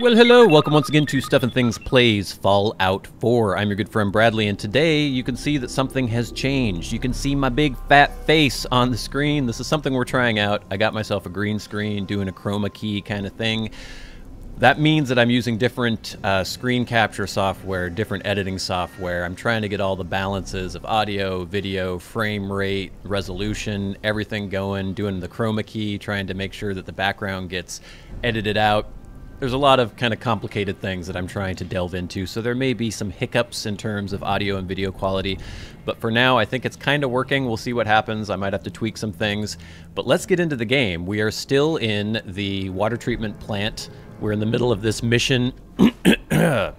Well, hello. Welcome once again to Stuff and Things Plays Fallout 4. I'm your good friend Bradley, and today you can see that something has changed. You can see my big fat face on the screen. This is something we're trying out. I got myself a green screen, doing a chroma key kind of thing. That means that I'm using different uh, screen capture software, different editing software. I'm trying to get all the balances of audio, video, frame rate, resolution, everything going, doing the chroma key, trying to make sure that the background gets edited out there's a lot of kind of complicated things that I'm trying to delve into, so there may be some hiccups in terms of audio and video quality. But for now, I think it's kind of working. We'll see what happens. I might have to tweak some things. But let's get into the game. We are still in the water treatment plant. We're in the middle of this mission. uh,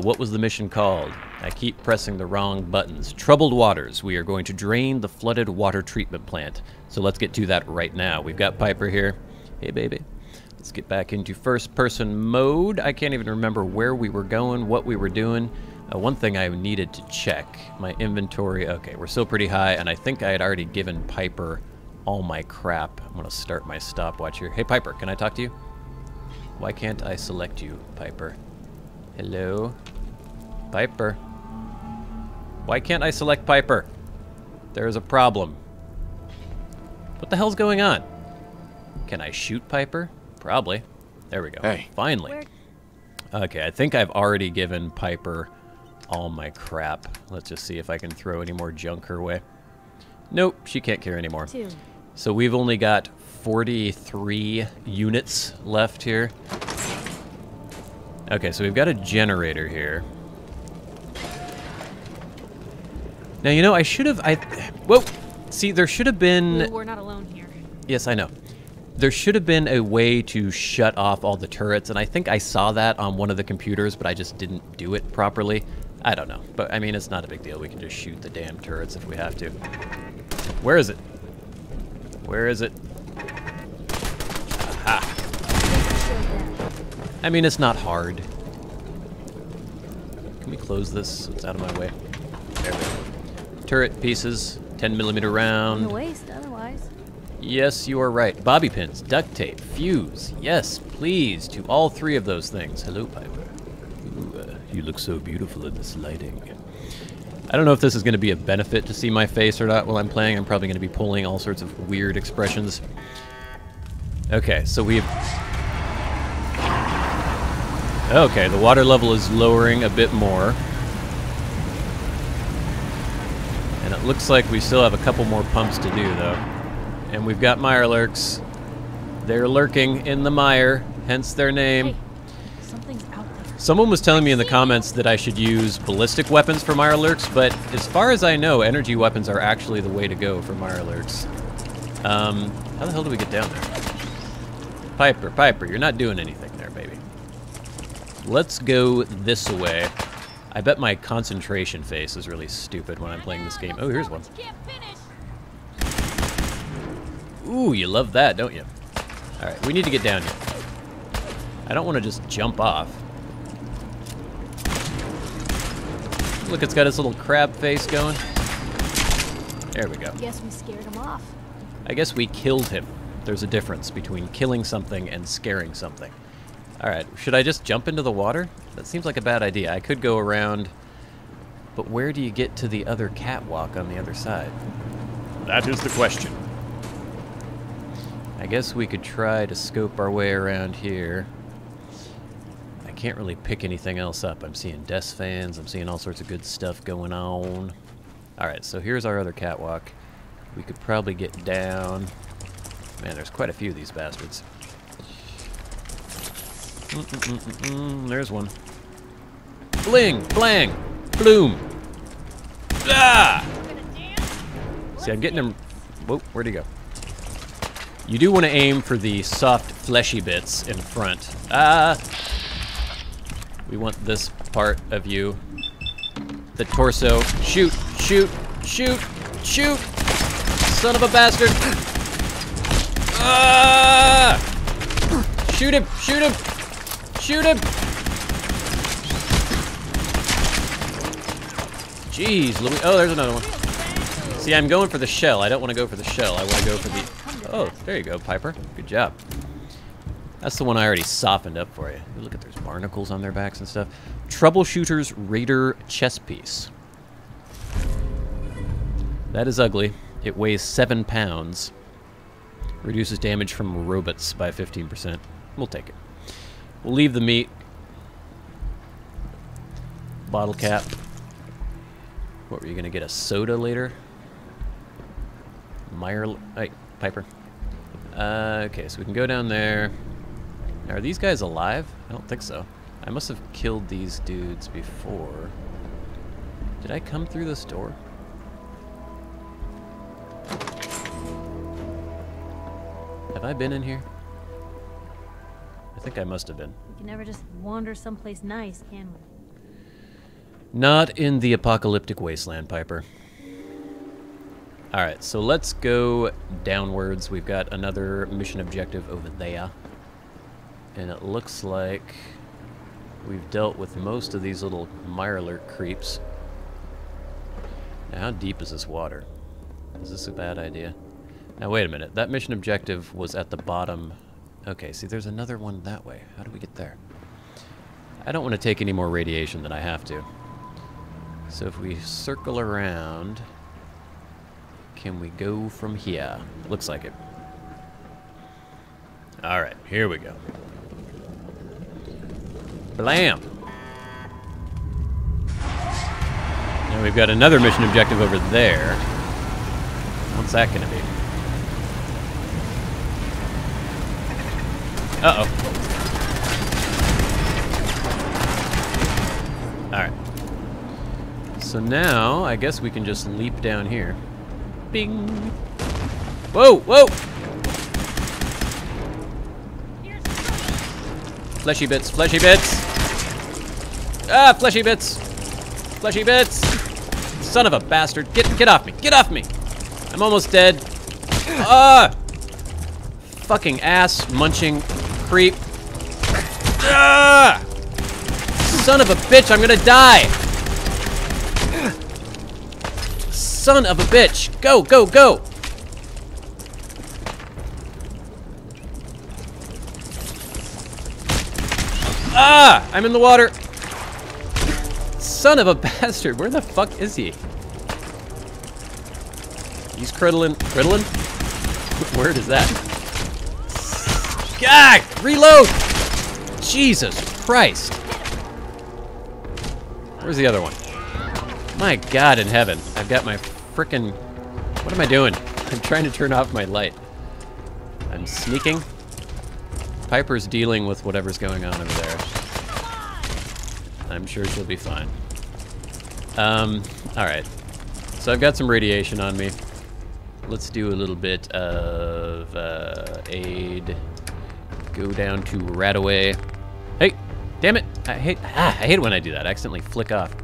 what was the mission called? I keep pressing the wrong buttons. Troubled Waters. We are going to drain the flooded water treatment plant. So let's get to that right now. We've got Piper here. Hey, baby. Let's get back into first person mode. I can't even remember where we were going, what we were doing. Uh, one thing I needed to check, my inventory. Okay, we're still pretty high, and I think I had already given Piper all my crap. I'm gonna start my stopwatch here. Hey Piper, can I talk to you? Why can't I select you, Piper? Hello? Piper? Why can't I select Piper? There is a problem. What the hell's going on? Can I shoot Piper? Probably. There we go. Hey. Finally. Okay, I think I've already given Piper all my crap. Let's just see if I can throw any more junk her way. Nope, she can't carry anymore. Two. So we've only got 43 units left here. Okay, so we've got a generator here. Now, you know, I should have... I Whoa! See, there should have been... Ooh, we're not alone here. Yes, I know. There should have been a way to shut off all the turrets, and I think I saw that on one of the computers, but I just didn't do it properly. I don't know. But, I mean, it's not a big deal. We can just shoot the damn turrets if we have to. Where is it? Where is it? Aha. I mean, it's not hard. Can we close this so it's out of my way? There we go. Turret pieces, 10 millimeter round. No waste otherwise. Yes, you are right. Bobby pins, duct tape, fuse. Yes, please, to all three of those things. Hello, Piper. Ooh, uh, you look so beautiful in this lighting. I don't know if this is going to be a benefit to see my face or not while I'm playing. I'm probably going to be pulling all sorts of weird expressions. Okay, so we've... Okay, the water level is lowering a bit more. And it looks like we still have a couple more pumps to do, though. And we've got Mirelurks. They're lurking in the mire, hence their name. Hey, something's out there. Someone was telling me in the comments that I should use ballistic weapons for Mirelurks, but as far as I know, energy weapons are actually the way to go for Mirelurks. Um, how the hell do we get down there? Piper, Piper, you're not doing anything there, baby. Let's go this way. I bet my concentration face is really stupid when I'm playing this game. Oh, here's one. Ooh, you love that, don't you? All right, we need to get down here. I don't want to just jump off. Look, it's got its little crab face going. There we go. Guess we scared him off. I guess we killed him. There's a difference between killing something and scaring something. All right, should I just jump into the water? That seems like a bad idea. I could go around, but where do you get to the other catwalk on the other side? That is the question. I guess we could try to scope our way around here. I can't really pick anything else up. I'm seeing desk fans. I'm seeing all sorts of good stuff going on. All right, so here's our other catwalk. We could probably get down. Man, there's quite a few of these bastards. -mm -mm -mm, There's one. Bling! Blang! Bloom! Ah! See, I'm getting him... Whoa, where'd he go? You do want to aim for the soft, fleshy bits in front. Ah! We want this part of you. The torso. Shoot! Shoot! Shoot! Shoot! Son of a bastard! Ah! Shoot him! Shoot him! Shoot him! Jeez, Louis. Oh, there's another one. See, I'm going for the shell. I don't want to go for the shell. I want to go for the... Oh, there you go, Piper. Good job. That's the one I already softened up for you. Look at there's barnacles on their backs and stuff. Troubleshooter's Raider chess piece. That is ugly. It weighs seven pounds. Reduces damage from robots by 15%. We'll take it. We'll leave the meat. Bottle cap. What, were you going to get a soda later? Meyer... Hey, Piper. Uh, okay, so we can go down there. Are these guys alive? I don't think so. I must have killed these dudes before. Did I come through this door? Have I been in here? I think I must have been. We can never just wander someplace nice, can we? Not in the apocalyptic wasteland, Piper. Alright, so let's go downwards. We've got another mission objective over there. And it looks like we've dealt with most of these little Mirelurk creeps. Now, how deep is this water? Is this a bad idea? Now, wait a minute. That mission objective was at the bottom. Okay, see, there's another one that way. How do we get there? I don't want to take any more radiation than I have to. So if we circle around, can we go from here? Looks like it. All right, here we go. Blam! Now we've got another mission objective over there. What's that to be? Uh-oh. Alright. So now, I guess we can just leap down here. Bing! Whoa, whoa! Fleshy bits, fleshy bits! Ah, fleshy bits! Fleshy bits! Son of a bastard! Get, get off me! Get off me! I'm almost dead. Ah! Fucking ass munching creep. Ah! Son of a bitch! I'm gonna die! Son of a bitch! Go, go, go! Ah! I'm in the water! Son of a bastard! Where the fuck is he? He's criddling. Criddling? What word is that? Gag! Reload! Jesus Christ! Where's the other one? My God in heaven. I've got my frickin'... What am I doing? I'm trying to turn off my light. I'm sneaking. Piper's dealing with whatever's going on over there. I'm sure she'll be fine. Um, alright. So I've got some radiation on me. Let's do a little bit of uh, aid. Go down to Radaway. Hey, damn it! I hate ah, I hate when I do that. I accidentally flick off.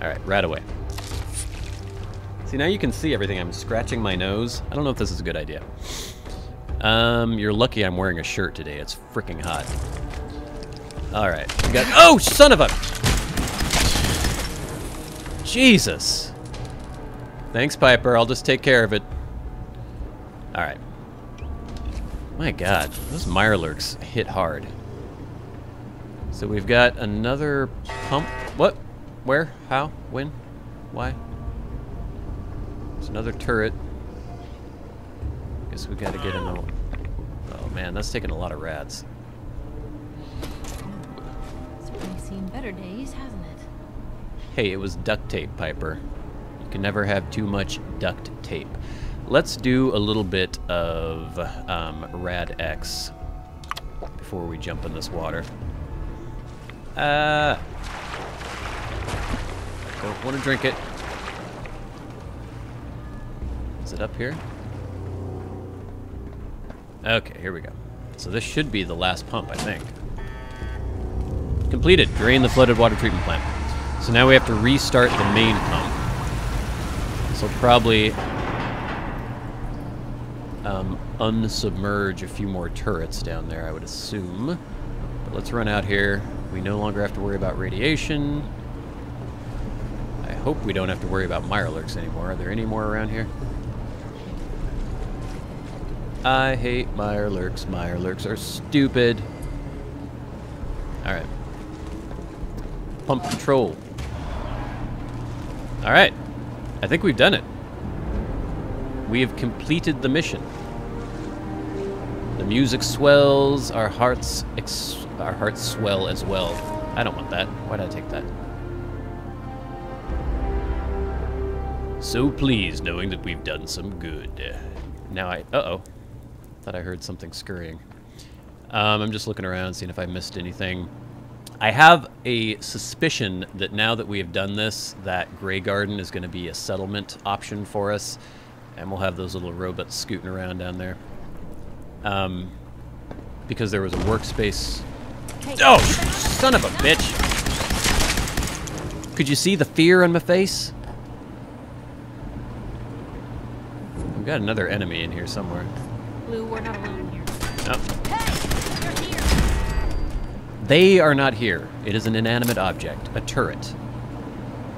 All right, Radaway. See now you can see everything. I'm scratching my nose. I don't know if this is a good idea. Um, you're lucky I'm wearing a shirt today. It's freaking hot. All right, we got. Oh, son of a! Jesus. Thanks, Piper. I'll just take care of it. Alright. My god, those Mirelurks hit hard. So we've got another pump. What? Where? How? When? Why? There's another turret. Guess we gotta get in the... Oh man, that's taking a lot of rads. It's really seen better days, hasn't it? Hey, it was duct tape, Piper. You can never have too much duct tape. Let's do a little bit of um, Rad X before we jump in this water. Uh, don't want to drink it. Is it up here? Okay, here we go. So this should be the last pump, I think. Completed. Drain the flooded water treatment plant. So now we have to restart the main pump. So probably um, unsubmerge a few more turrets down there, I would assume. But let's run out here. We no longer have to worry about radiation. I hope we don't have to worry about Mirelurks anymore. Are there any more around here? I hate Mirelurks. Meyer Lurks are stupid. Alright. Pump control. Alright. I think we've done it. We have completed the mission. The music swells, our hearts our hearts swell as well. I don't want that. Why did I take that? So pleased knowing that we've done some good. Now I... Uh-oh. Thought I heard something scurrying. Um, I'm just looking around, seeing if I missed anything. I have a suspicion that now that we have done this, that Grey Garden is going to be a settlement option for us, and we'll have those little robots scooting around down there. Um, because there was a workspace... Oh, son of a bitch! Could you see the fear on my face? We've got another enemy in here somewhere. Blue, we're not alone here. Oh. Hey, you're here. They are not here. It is an inanimate object, a turret.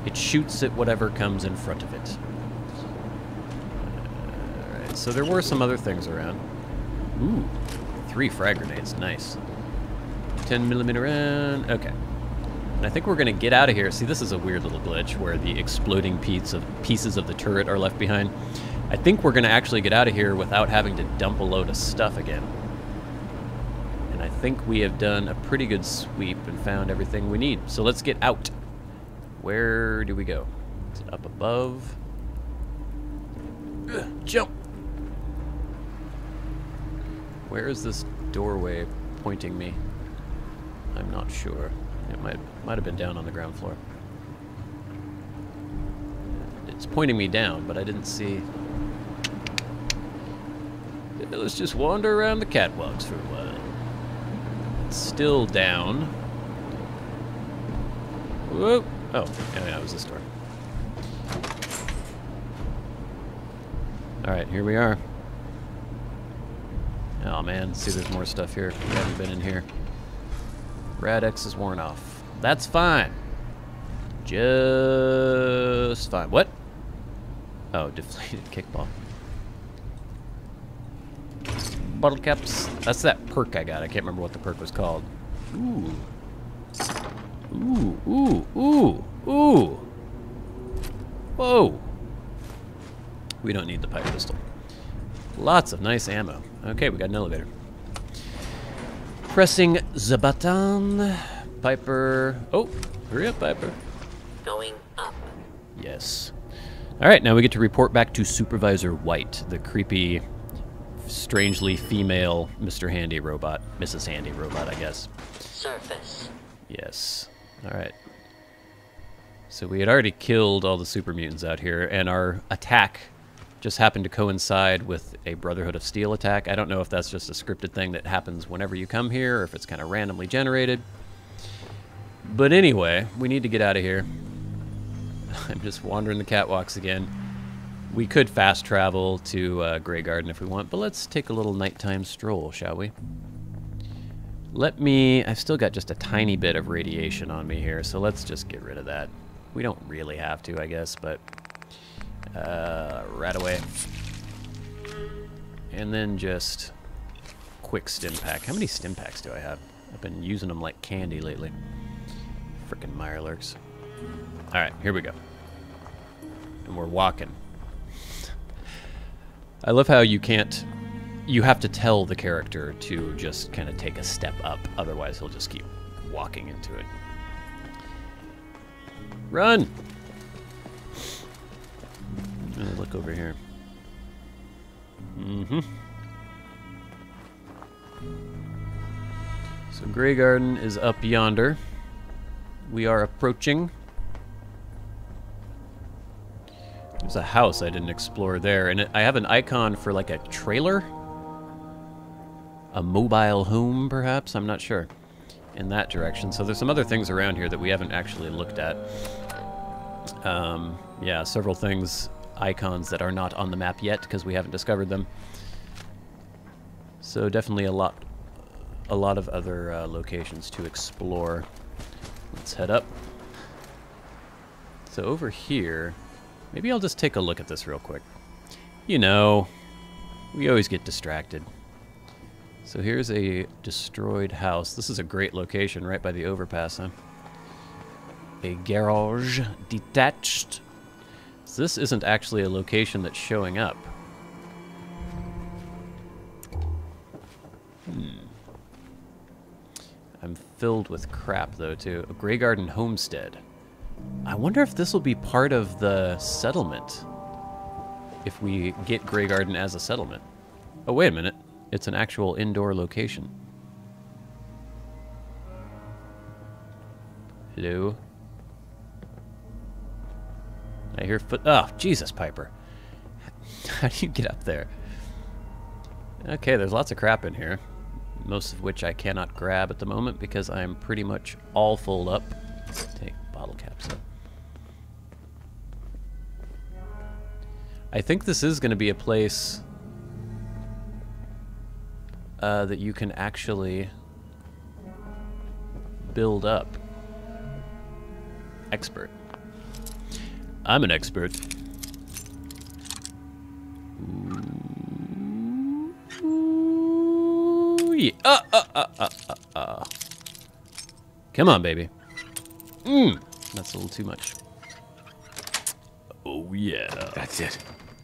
It shoots at whatever comes in front of it. Alright, so there were some other things around. Ooh, three frag grenades, nice. 10 millimeter round, okay. And I think we're gonna get out of here. See, this is a weird little glitch where the exploding pieces of, pieces of the turret are left behind. I think we're gonna actually get out of here without having to dump a load of stuff again. And I think we have done a pretty good sweep and found everything we need. So let's get out. Where do we go? Is it up above? Ugh, jump! Where is this doorway pointing me? I'm not sure. It might might have been down on the ground floor. It's pointing me down, but I didn't see Let's just wander around the catwalks for a while. It's still down. Whoa. Oh, yeah, it was this door. Alright, here we are. Oh man, see there's more stuff here. We haven't been in here. Rad-X is worn off. That's fine. Just fine. What? Oh, deflated kickball bottle caps. That's that perk I got. I can't remember what the perk was called. Ooh. Ooh, ooh, ooh, ooh. Whoa. We don't need the pipe pistol. Lots of nice ammo. Okay, we got an elevator. Pressing the button. Piper. Oh, hurry up, Piper. Going up. Yes. All right, now we get to report back to Supervisor White, the creepy strangely female Mr. Handy robot. Mrs. Handy robot, I guess. Surface. Yes. Alright. So we had already killed all the super mutants out here, and our attack just happened to coincide with a Brotherhood of Steel attack. I don't know if that's just a scripted thing that happens whenever you come here, or if it's kind of randomly generated. But anyway, we need to get out of here. I'm just wandering the catwalks again. We could fast travel to uh, Greygarden if we want, but let's take a little nighttime stroll, shall we? Let me... I've still got just a tiny bit of radiation on me here, so let's just get rid of that. We don't really have to, I guess, but... Uh, RadAway. And then just... Quick stim pack. How many stim packs do I have? I've been using them like candy lately. Frickin' Mirelurks. Alright, here we go. And we're walking. I love how you can't you have to tell the character to just kind of take a step up otherwise he'll just keep walking into it. Run! Look over here. Mm-hmm. So Greygarden is up yonder. We are approaching There's a house I didn't explore there, and I have an icon for like a trailer? A mobile home, perhaps? I'm not sure. In that direction. So there's some other things around here that we haven't actually looked at. Um, yeah, several things, icons that are not on the map yet because we haven't discovered them. So definitely a lot, a lot of other uh, locations to explore. Let's head up. So over here, Maybe I'll just take a look at this real quick. You know, We always get distracted. So here's a destroyed house. This is a great location right by the overpass, huh? A garage detached. So this isn't actually a location that's showing up. Hmm. I'm filled with crap, though, too. A Grey Garden Homestead. I wonder if this will be part of the settlement. If we get Grey Garden as a settlement. Oh, wait a minute. It's an actual indoor location. Hello? I hear foot. Oh, Jesus, Piper. How do you get up there? Okay, there's lots of crap in here. Most of which I cannot grab at the moment because I'm pretty much all full up. Take bottle. I think this is going to be a place uh, that you can actually build up. Expert. I'm an expert. Ooh, yeah. uh, uh, uh, uh, uh, uh. Come on, baby. Mmm. That's a little too much. Oh, yeah. That's it.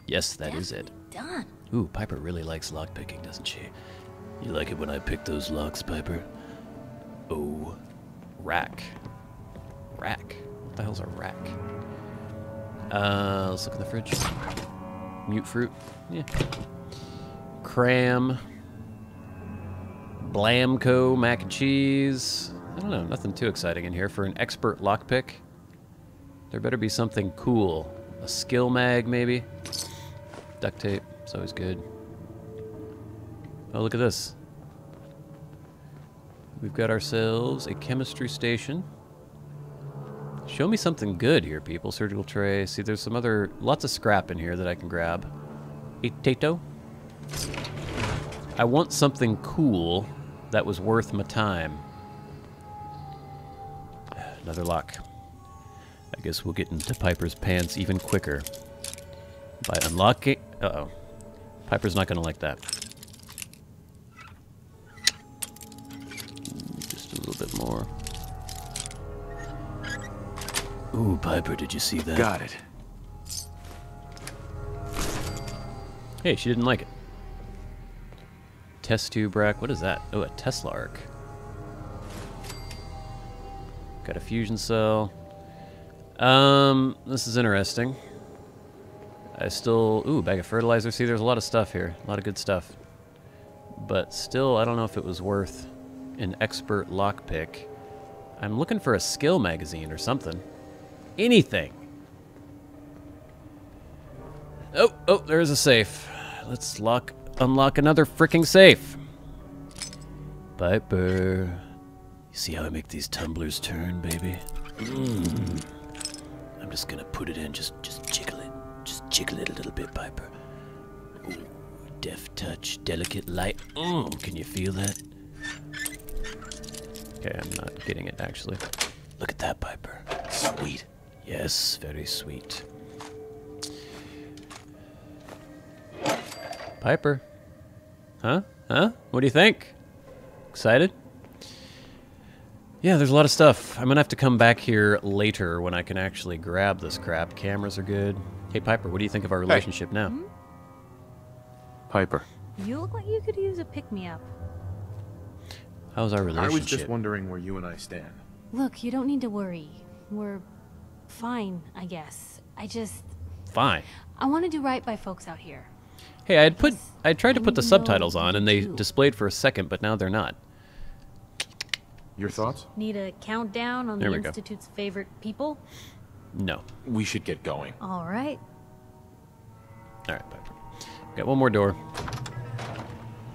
Yes, that is it. Done. Ooh, Piper really likes lockpicking, doesn't she? You like it when I pick those locks, Piper? Oh, rack. Rack. What the hell's a rack? Uh, let's look in the fridge. Mute fruit. Yeah. Cram. Blamco mac and cheese. I don't know, nothing too exciting in here. For an expert lockpick, there better be something cool. A skill mag, maybe? Duct tape, it's always good. Oh, look at this. We've got ourselves a chemistry station. Show me something good here, people. Surgical tray. See, there's some other... Lots of scrap in here that I can grab. A tato. I want something cool that was worth my time. Another lock. I guess we'll get into Piper's pants even quicker. By unlocking... Uh-oh. Piper's not going to like that. Just a little bit more. Ooh, Piper, did you see that? Got it. Hey, she didn't like it. Test tube rack. What is that? Oh, a Tesla arc. Got a fusion cell. Um, this is interesting. I still... Ooh, bag of fertilizer. See, there's a lot of stuff here. A lot of good stuff. But still, I don't know if it was worth an expert lockpick. I'm looking for a skill magazine or something. Anything. Oh, oh, there's a safe. Let's lock, unlock another freaking safe. Piper. You see how I make these tumblers turn, baby? Mm. I'm just gonna put it in, just, just jiggle it. Just jiggle it a little bit, Piper. Ooh, deft touch, delicate light. Mm, can you feel that? Okay, I'm not getting it, actually. Look at that, Piper. Sweet. Yes, very sweet. Piper. Huh? Huh? What do you think? Excited? Yeah, there's a lot of stuff. I'm gonna have to come back here later when I can actually grab this crap. Cameras are good. Hey, Piper, what do you think of our relationship now? Hmm? Piper. You look like you could use a pick-me-up. How's our relationship? I was just wondering where you and I stand. Look, you don't need to worry. We're fine, I guess. I just... Fine. I want to do right by folks out here. Hey, I had put I tried to put the need subtitles on and they do. displayed for a second, but now they're not. Your thoughts? Need a countdown on There the we go. Institute's favorite people? No. We should get going. All right. All right, Piper. Got one more door.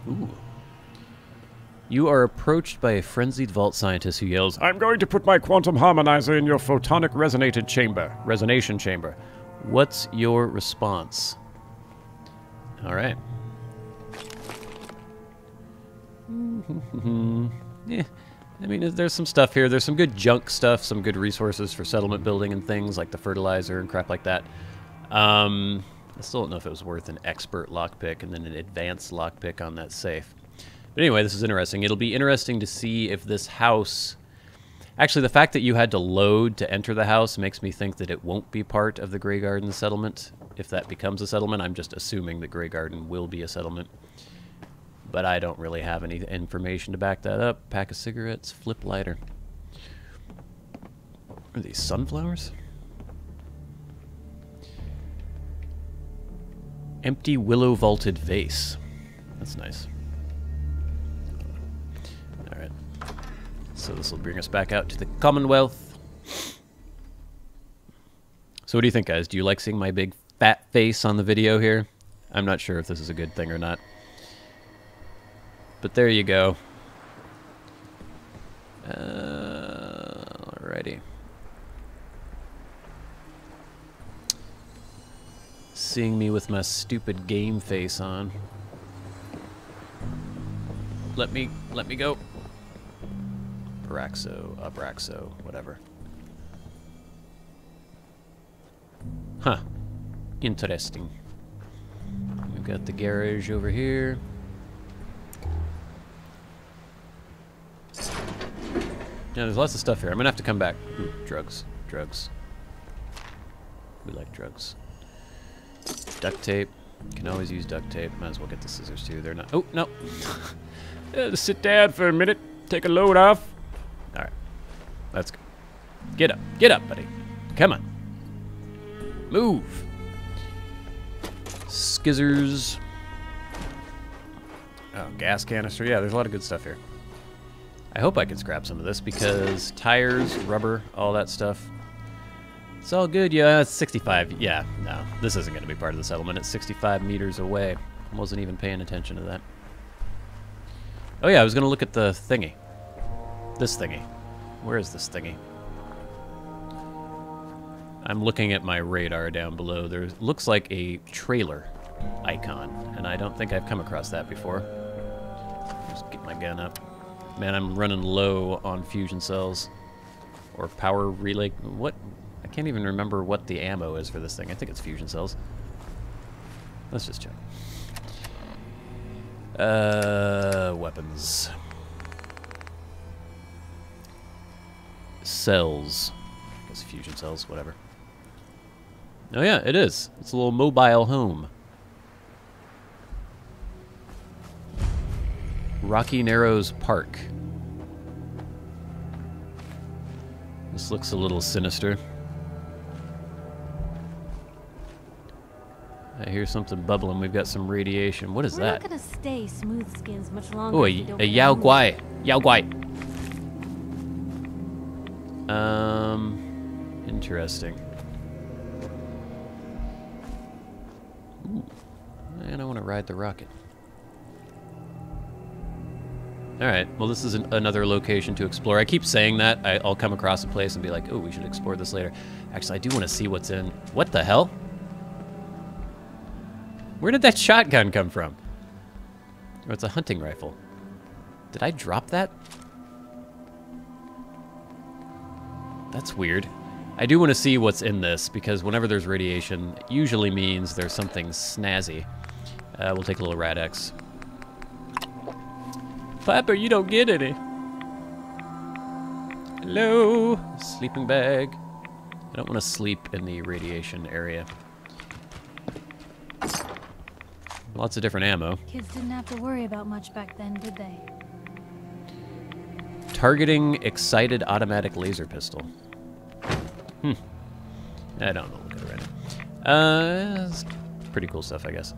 Ooh. You are approached by a frenzied vault scientist who yells, I'm going to put my quantum harmonizer in your photonic resonated chamber. Resonation chamber. What's your response? All right. Hmm. yeah. I mean, there's some stuff here. There's some good junk stuff, some good resources for settlement building and things like the fertilizer and crap like that. Um, I still don't know if it was worth an expert lockpick and then an advanced lockpick on that safe. But anyway, this is interesting. It'll be interesting to see if this house... Actually, the fact that you had to load to enter the house makes me think that it won't be part of the Grey Garden settlement. If that becomes a settlement, I'm just assuming that Grey Garden will be a settlement. But I don't really have any information to back that up. Pack of cigarettes, flip lighter. Are these sunflowers? Empty willow vaulted vase. That's nice. Alright. So this will bring us back out to the Commonwealth. So what do you think, guys? Do you like seeing my big fat face on the video here? I'm not sure if this is a good thing or not. But there you go. Uh, alrighty. Seeing me with my stupid game face on. Let me, let me go. Paraxo, Abraxo, whatever. Huh. Interesting. We've got the garage over here. Yeah, there's lots of stuff here. I'm gonna have to come back. Ooh, drugs. Drugs. We like drugs. Duct tape. Can always use duct tape. Might as well get the scissors too. They're not. Oh, no. uh, sit down for a minute. Take a load off. Alright. Let's go. Get up. Get up, buddy. Come on. Move. Skizzers. Oh, gas canister. Yeah, there's a lot of good stuff here. I hope I can scrap some of this because tires, rubber, all that stuff. It's all good. Yeah, it's 65. Yeah, no, this isn't going to be part of the settlement. It's 65 meters away. I wasn't even paying attention to that. Oh yeah, I was going to look at the thingy. This thingy. Where is this thingy? I'm looking at my radar down below. There looks like a trailer icon, and I don't think I've come across that before. Just get my gun up. Man, I'm running low on fusion cells. Or power relay. What? I can't even remember what the ammo is for this thing. I think it's fusion cells. Let's just check. Uh, weapons. Cells. I guess fusion cells, whatever. Oh yeah, it is. It's a little mobile home. Rocky Narrows Park. This looks a little sinister. I hear something bubbling. We've got some radiation. What is We're that? not gonna stay smooth skins much longer. Oh, a, a Yao Guai. Yao Guai. Um, interesting. Ooh, and I want to ride the rocket. All right. Well, this is an, another location to explore. I keep saying that. I, I'll come across a place and be like, "Oh, we should explore this later." Actually, I do want to see what's in. What the hell? Where did that shotgun come from? Or it's a hunting rifle. Did I drop that? That's weird. I do want to see what's in this because whenever there's radiation, it usually means there's something snazzy. Uh, we'll take a little Rad-X. Piper, you don't get any. Hello? Sleeping bag. I don't want to sleep in the radiation area. Lots of different ammo. Kids didn't have to worry about much back then, did they? Targeting excited automatic laser pistol. Hmm. I don't know. Look at it right now. Uh, pretty cool stuff, I guess.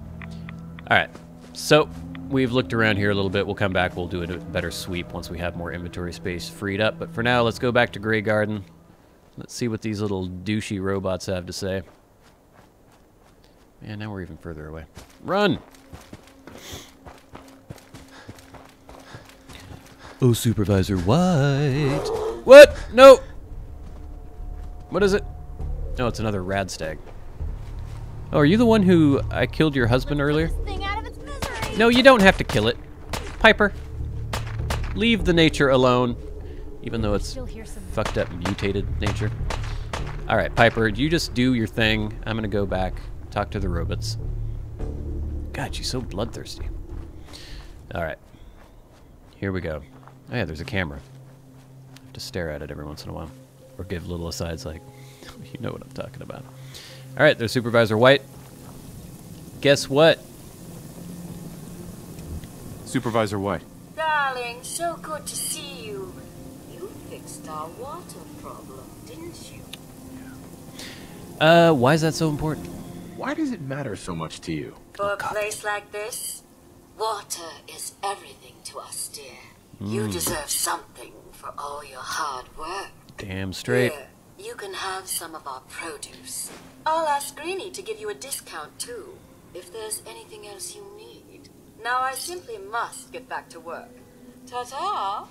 All right. So we've looked around here a little bit. We'll come back. We'll do a better sweep once we have more inventory space freed up. But for now, let's go back to Grey Garden. Let's see what these little douchey robots have to say. Man, now we're even further away. Run! Oh, Supervisor White. What? No! What is it? No, it's another rad stag. Oh, are you the one who I killed your husband earlier? This thing out of its misery. No, you don't have to kill it. Piper, leave the nature alone, even though it's Still hear some. fucked up mutated nature. All right, Piper, you just do your thing. I'm gonna go back Talk to the robots. God, she's so bloodthirsty. All right. Here we go. Oh yeah, there's a camera. I have to stare at it every once in a while. Or give little asides like, you know what I'm talking about. All right, there's Supervisor White. Guess what? Supervisor White. Darling, so good to see you. You fixed our water problem, didn't you? Uh, why is that so important? Why does it matter so much to you? For a place like this, water is everything to us, dear. You deserve something for all your hard work. Damn straight. Here, you can have some of our produce. I'll ask Greenie to give you a discount too, if there's anything else you need. Now I simply must get back to work. Ta-ta!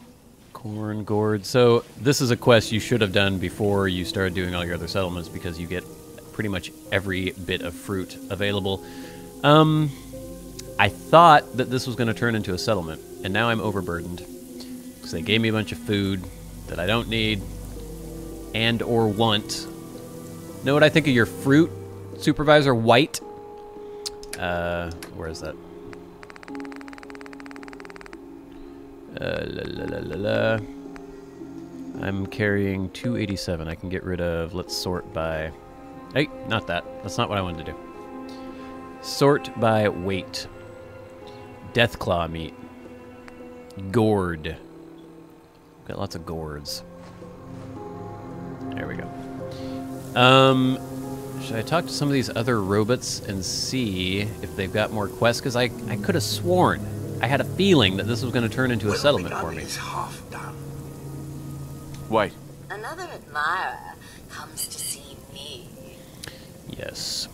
Corn gourd. So this is a quest you should have done before you started doing all your other settlements because you get pretty much every bit of fruit available. Um, I thought that this was going to turn into a settlement, and now I'm overburdened because they gave me a bunch of food that I don't need and or want. Know what I think of your fruit, Supervisor White? Uh, where is that? Uh, la, la, la. I'm carrying 287. I can get rid of. Let's sort by. Hey, not that. That's not what I wanted to do. Sort by weight. Deathclaw meat. Gourd. Got lots of gourds. There we go. Um, should I talk to some of these other robots and see if they've got more quests? Because I, I could have sworn, I had a feeling that this was going to turn into a settlement for me. half done. White. Another admirer comes to see me. Yes.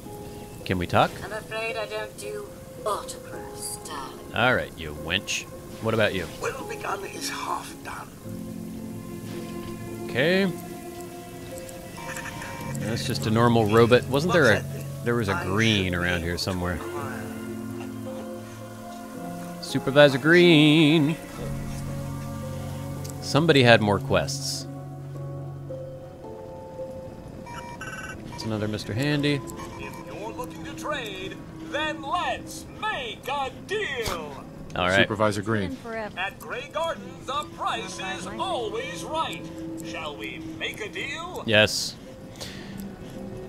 Can we talk? I'm afraid I don't do autographs, darling. All right, you wench. What about you? Well begun is half done. Okay. That's just a normal robot. Wasn't there a there was a green around here somewhere? Supervisor Green. Somebody had more quests. It's another Mr. Handy. If you're looking to trade, then let's make a deal. All right. Supervisor Green. At Grey Garden, the price is always right. Shall we make a deal? Yes.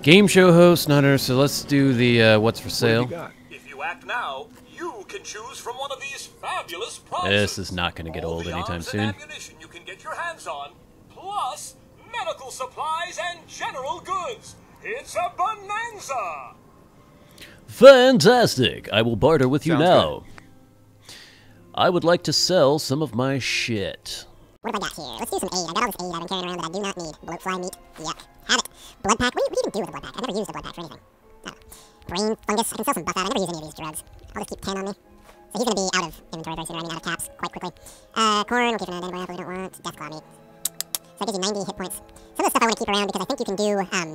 Game show host, not her. So let's do the uh, what's for What sale. Do you got? If you act now, you can choose from one of these fabulous prizes. This is not gonna get All old anytime soon. Ammunition you can get your hands on, plus medical supplies and general goods. It's a bonanza. Fantastic! I will barter with you Sounds now. I would like to sell some of my shit. What have I got here? Let's do some aid. I got all this aid I've been carrying around that I do not need. Bloatfly meat. Yuck. Have it. Blood pack. What do, you, what do you even do with a blood pack? I've never used a blood pack for anything. I Brain fungus. I can sell some Buffout. I never use any of these drugs. I'll just keep 10 on me. So he's going to be out of inventory very soon. I mean, out of caps quite quickly. Uh, corn. We'll keep an apple. We don't want. Deathclaw meat. So that gives you 90 hit points. Some of the stuff I want to keep around because I think you can do, um,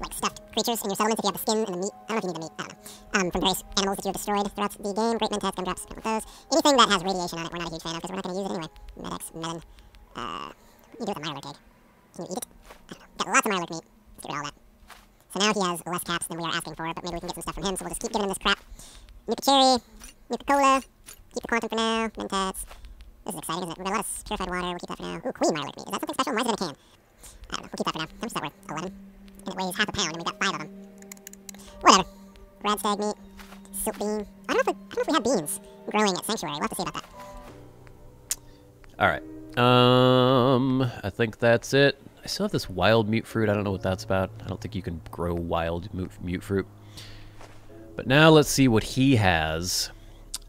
like stuffed creatures in your settlements if you have the skin and the meat. I don't know if you need the meat. I don't know. Um, from various animals that you have destroyed throughout the game. Grape mentats, gumdrops. Don't want those. Anything that has radiation on it, we're not a huge fan of because we're not going to use it anyway. Med-X, melon. Uh, you do with a egg? Can you eat it? I don't know. Got lots of Mirelurk meat. Let's get rid of all that. So now he has less caps than we are asking for, but maybe we can get some stuff from him, so we'll just keep giving him this crap. Nuka Cherry, Nuka Cola, keep the Quantum for now, Mentats. This is exciting, isn't it? We've got a lot purified water, we'll keep that for now. Ooh, Queen Mirelurk meat. Is that something special? Why is it in a can? I don't know, we'll keep that for now. How much is that worth? 11? And it weighs half a pound, and we got five of them. Whatever. Radstag meat, silt bean. I don't know if we, I don't know if we have beans growing at Sanctuary. We'll have to see about that. All right. Um, I think that's it. I still have this wild mute fruit. I don't know what that's about. I don't think you can grow wild mute, fruit. But now let's see what he has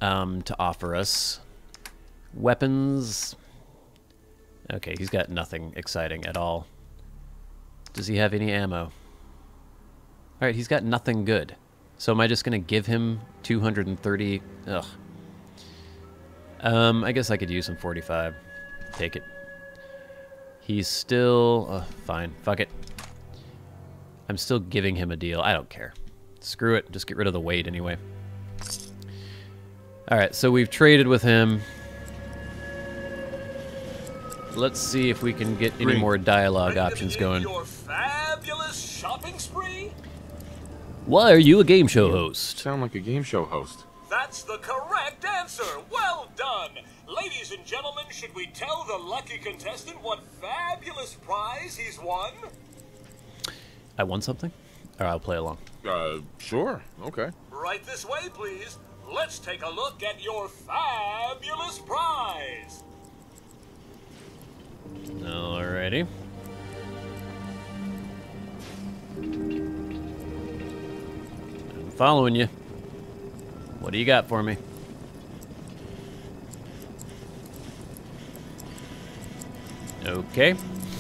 um, to offer us. Weapons. Okay, he's got nothing exciting at all. Does he have any ammo? All right, he's got nothing good. So am I just going to give him 230? Ugh. Um, I guess I could use some 45. Take it. He's still... Uh, fine. Fuck it. I'm still giving him a deal. I don't care. Screw it. Just get rid of the weight anyway. Alright, so we've traded with him. Let's see if we can get any Green. more dialogue Ready options going. Your fabulous shopping spree? Why are you a game show host? Sound like a game show host. That's the correct answer. Well done. Ladies and gentlemen, should we tell the lucky contestant what fabulous prize he's won? I won something? Or I'll play along. Uh, sure. Okay. Right this way, please. Let's take a look at your fabulous prize. Alrighty. I'm following you. What do you got for me? Okay.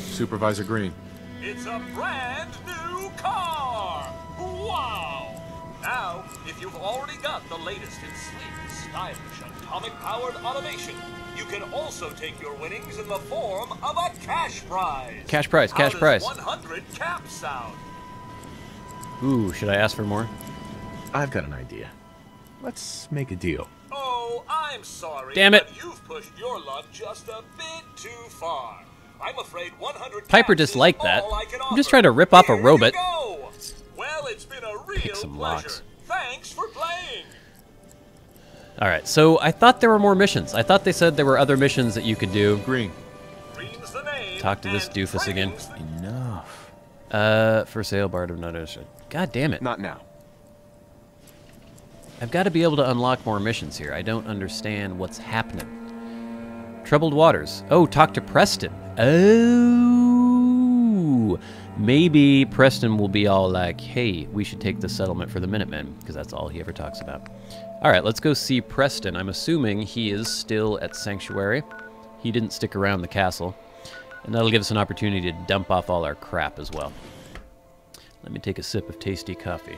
Supervisor Green. It's a brand new car! Wow! Now, if you've already got the latest in sleek, stylish, atomic-powered automation, you can also take your winnings in the form of a cash prize. Cash prize, How cash does prize. 100 caps sound. Ooh, should I ask for more? I've got an idea. Let's make a deal. Oh, I'm sorry. Damn it. But you've pushed your luck just a bit too far. I'm afraid 100 Piper caps is disliked that. I can I'm just trying to rip off a robot. You. Well, it's been a real some pleasure. locks. Thanks for playing. All right, so I thought there were more missions. I thought they said there were other missions that you could do. Green. Green's the name. Talk to this and doofus again. the- Enough. Uh, for sale, Bard of Notice. God damn it. Not now. I've got to be able to unlock more missions here. I don't understand what's happening. Troubled Waters. Oh, talk to Preston. Oh. Maybe Preston will be all like, hey, we should take the settlement for the Minutemen, because that's all he ever talks about. All right, let's go see Preston. I'm assuming he is still at Sanctuary. He didn't stick around the castle. And that'll give us an opportunity to dump off all our crap as well. Let me take a sip of tasty coffee.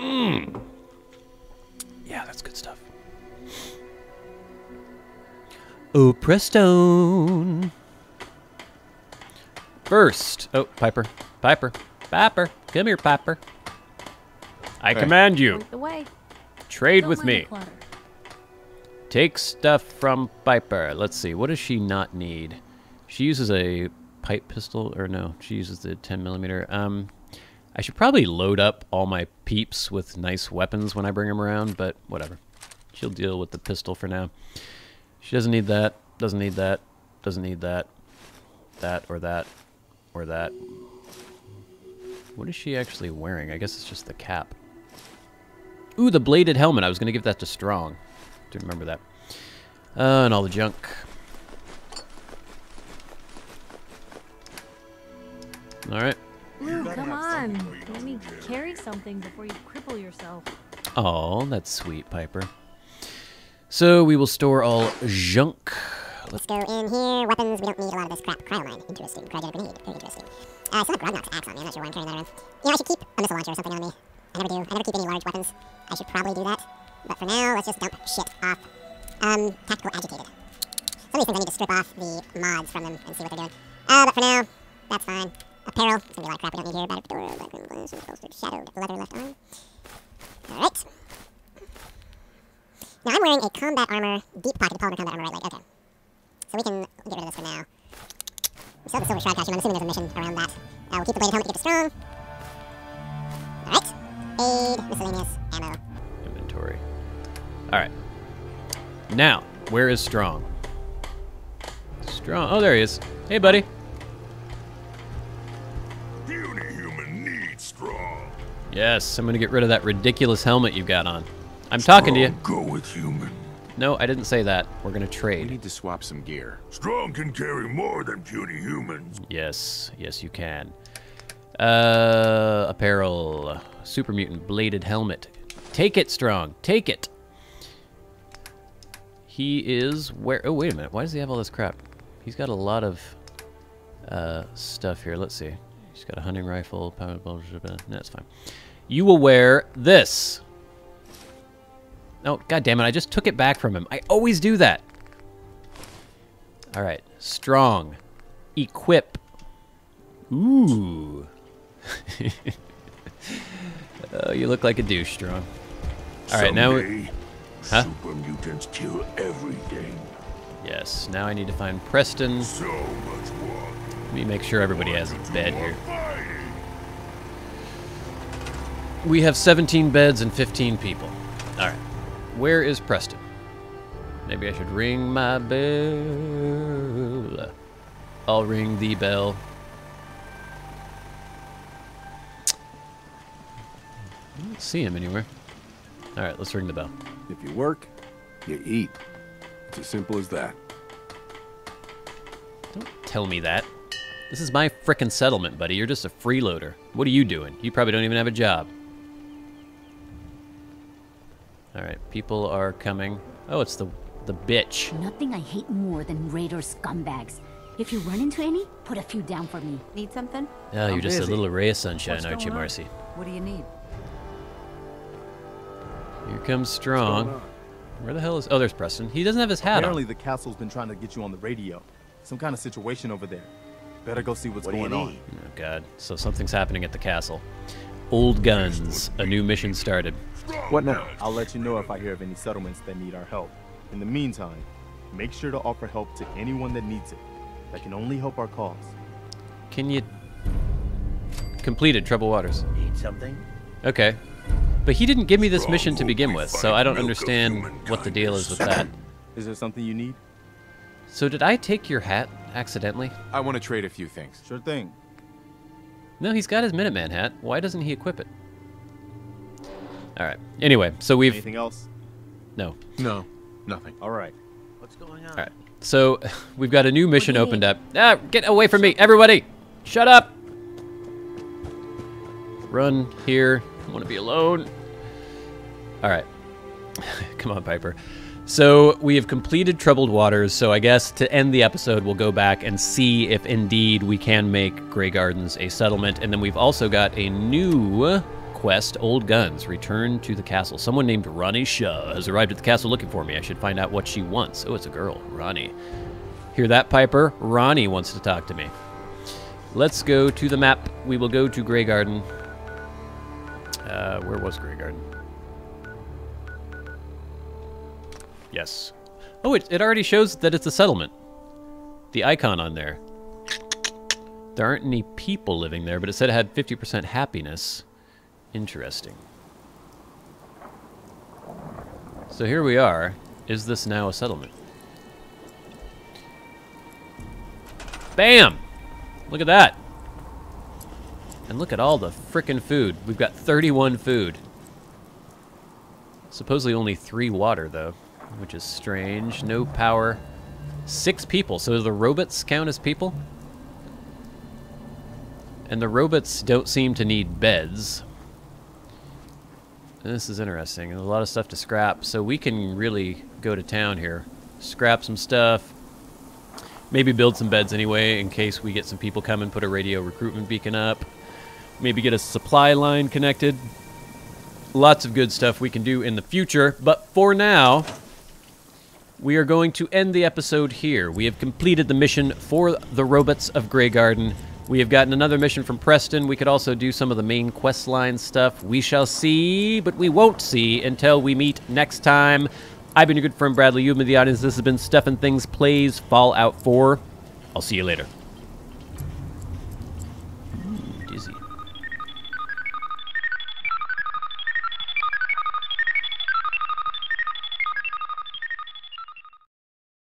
Mmm. Yeah, that's good stuff. Oh, Preston. First. Oh, Piper. Piper. Piper. Come here, Piper. I Hey. command you. The way. Trade Don't with me. Take stuff from Piper. Let's see. What does she not need? She uses a pipe pistol, or no? She uses the 10 millimeter. Um, I should probably load up all my peeps with nice weapons when I bring them around, but whatever. She'll deal with the pistol for now. She doesn't need that. Doesn't need that. Doesn't need that. That or that or that. What is she actually wearing? I guess it's just the cap. Ooh, the bladed helmet. I was going to give that to Strong. Do remember that. Uh, and all the junk. All right. Ooh, come on. Let me carry something before you cripple yourself. Oh, that's sweet, Piper. So we will store all junk. Let's go in here. Weapons, we don't need a lot of this crap. Cryomine, interesting. Cryogenic grenade, very interesting. Uh, I still have Grognok's axe on me. I'm not sure why I'm carrying that around. You know, I should keep a missile launcher or something on me. I never do. I never keep any large weapons. I should probably do that. But for now, let's just dump shit off. Um, tactical agitated. Some of these things I need to strip off the mods from them and see what they're doing. Uh, but for now, that's fine. Apparel, it's gonna be a lot of crap we don't need here. Battered door, background glass, bolstered, shadowed, leather left arm. Alright. Now I'm wearing a combat armor, deep pocket polymer combat armor right leg. Okay. So we can get rid of this for now. We still have the silver shroud costume. I'm assuming there's a mission around that. Uh, we'll keep the bladed helmet to get to strong. Alright. Aid, miscellaneous, ammo. Inventory. All right. Now, where is Strong? Strong. Oh, there he is. Hey, buddy. Puny human needs strong. Yes, I'm gonna get rid of that ridiculous helmet you've got on. I'm talking to you. Go with human. No, I didn't say that. We're gonna trade. We need to swap some gear. Strong can carry more than puny humans. Yes, yes, you can. Uh, apparel, super mutant bladed helmet. Take it, Strong. Take it. He is where? Oh, wait a minute. Why does he have all this crap? He's got a lot of uh, stuff here. Let's see. He's got a hunting rifle. Power bullshit. No, that's fine. You will wear this. Oh, god damn it! I just took it back from him. I always do that. All right, strong, equip. Ooh. oh, you look like a douche, strong. All right, now. We... Huh? Super mutants kill everything. Yes, now I need to find Preston. So much war. Let me make sure everybody has a bed here. We have 17 beds and 15 people. All right. Where is Preston? Maybe I should ring my bell. I'll ring the bell. I don't see him anywhere. All right, let's ring the bell. If you work, you eat. It's as simple as that. Don't tell me that. This is my frickin' settlement, buddy. You're just a freeloader. What are you doing? You probably don't even have a job. All right, people are coming. Oh, it's the the bitch. Nothing I hate more than raider scumbags. If you run into any, put a few down for me. Need something? Oh, you're just a little ray of sunshine, What's aren't you, on? Marcy? What do you need? Here comes Strong. Where the hell is? Oh, there's Preston. He doesn't have his hat Apparently on. the castle's been trying to get you on the radio. Some kind of situation over there. Better go see what's What going on. Oh God! So something's happening at the castle. Old guns. A new mission started. What now? I'll let you know if I hear of any settlements that need our help. In the meantime, make sure to offer help to anyone that needs it. That can only help our cause. Can you? Completed Trouble Waters. Need something? Okay. But he didn't give me this mission to begin with, so I don't understand what the deal is with that. Is there something you need? So did I take your hat accidentally? I want to trade a few things. Sure thing. No, he's got his Minuteman hat. Why doesn't he equip it? All right. Anyway, so we've Anything else? no. No, nothing. All right. What's going on? All right. So we've got a new mission opened up. Ah, get away from me, everybody! Shut up! Run here. I want to be alone. All right. Come on, Piper. So we have completed Troubled Waters. So I guess to end the episode, we'll go back and see if indeed we can make Graygardens a settlement. And then we've also got a new quest, Old Guns, Return to the Castle. Someone named Ronnie Shaw has arrived at the castle looking for me. I should find out what she wants. Oh, it's a girl, Ronnie. Hear that, Piper? Ronnie wants to talk to me. Let's go to the map. We will go to Graygarden. Uh, where was Graygarden? Yes. Oh, it, it already shows that it's a settlement. The icon on there. There aren't any people living there, but it said it had 50% happiness. Interesting. So here we are. Is this now a settlement? Bam! Look at that. And look at all the frickin' food. We've got 31 food. Supposedly only three water, though, which is strange. No power. Six people. So the robots count as people? And the robots don't seem to need beds. This is interesting. There's a lot of stuff to scrap, so we can really go to town here. Scrap some stuff. Maybe build some beds anyway, in case we get some people come and put a radio recruitment beacon up. Maybe get a supply line connected. Lots of good stuff we can do in the future, but for now, we are going to end the episode here. We have completed the mission for the robots of Graygarden. We have gotten another mission from Preston. We could also do some of the main quest line stuff. We shall see, but we won't see until we meet next time. I've been your good friend Bradley. You've been the audience. This has been Stuff and Things Plays Fallout 4. I'll see you later.